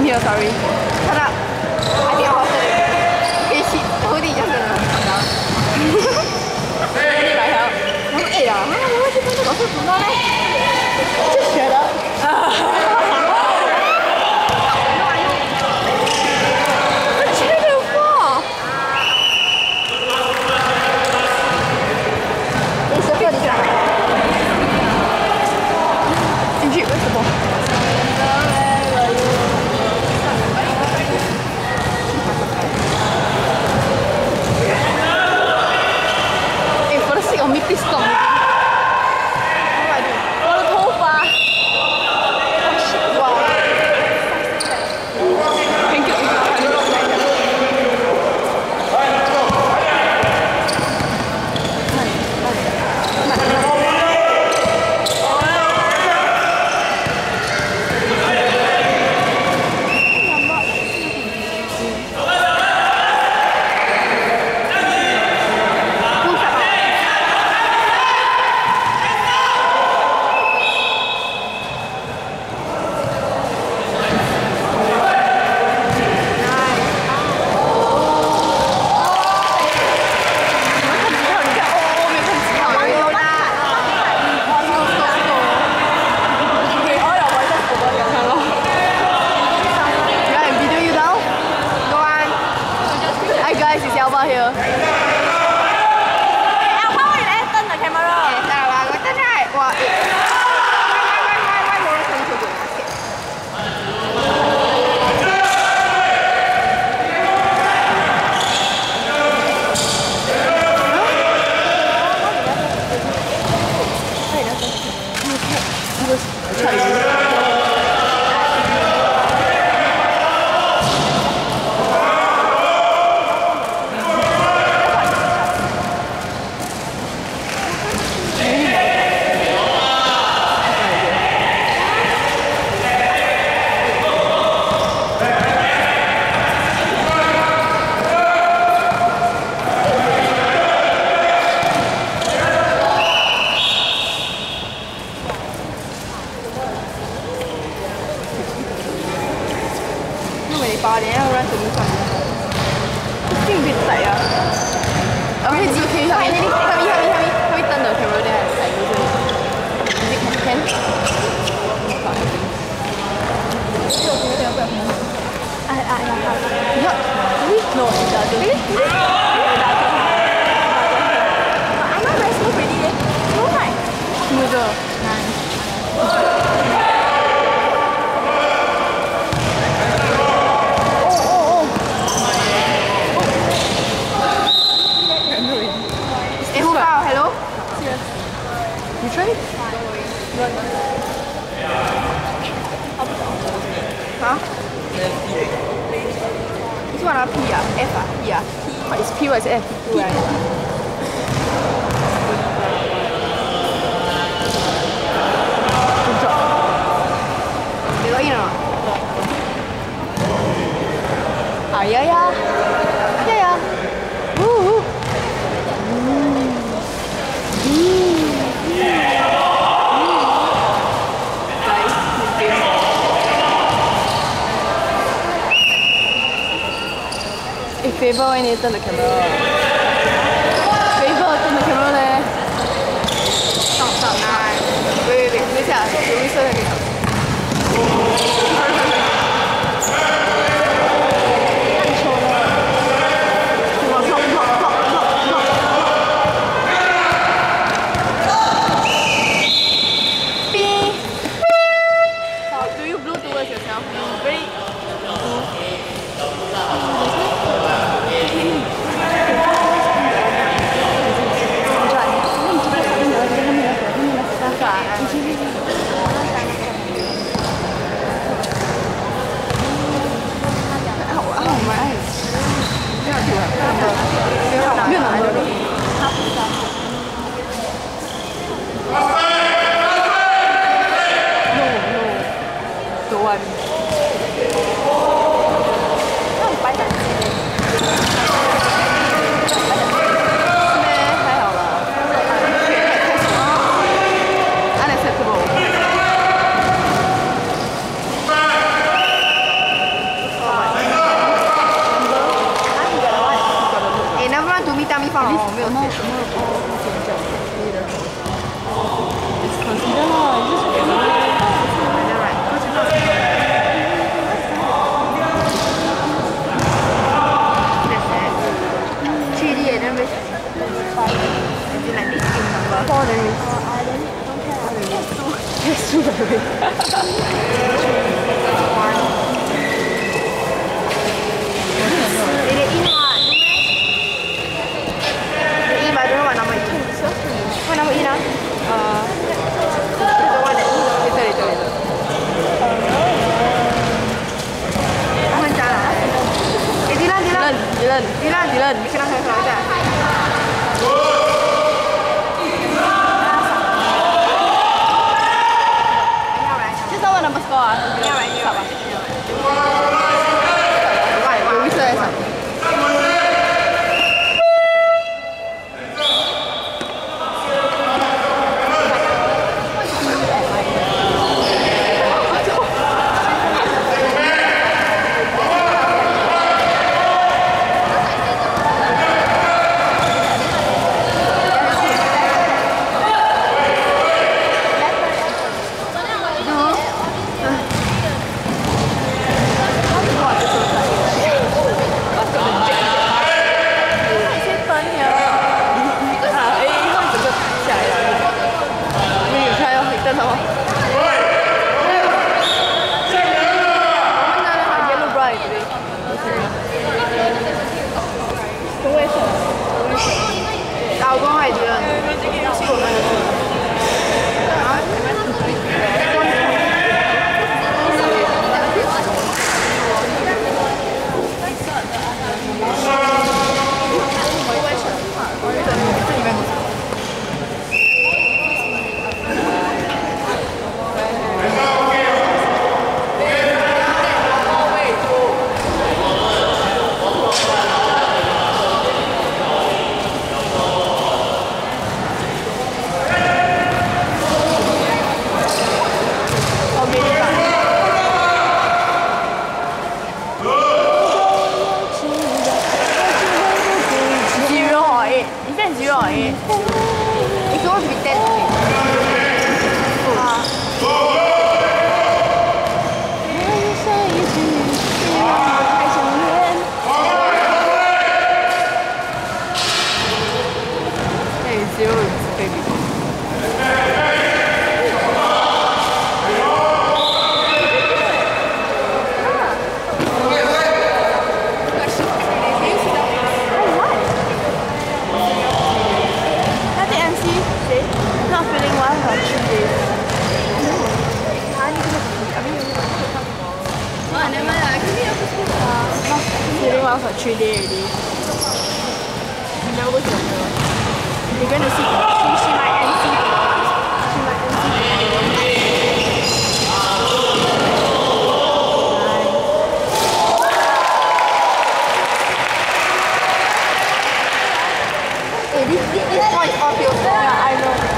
here, sorry. Shut up. I think I was Okay, shit. Hoodie just gonna come down. Need my help. Number eight ah? Huh? Why is it going to go so? Just shut up. 八點一個 run 做咩瞓？邊邊仔啊？我可以自己下面下面下面下面下面燈啊，camera there 係睇到啫。Is it Huh? This one ah, P ah? F ah? P ah? What is P? What is F? P right? Good job. They got in or not? Ah, yeah, yeah. Yeah, イバーに行ったんだけど done. We can three day already. Going to see. She might Hey, this, this, this point I know.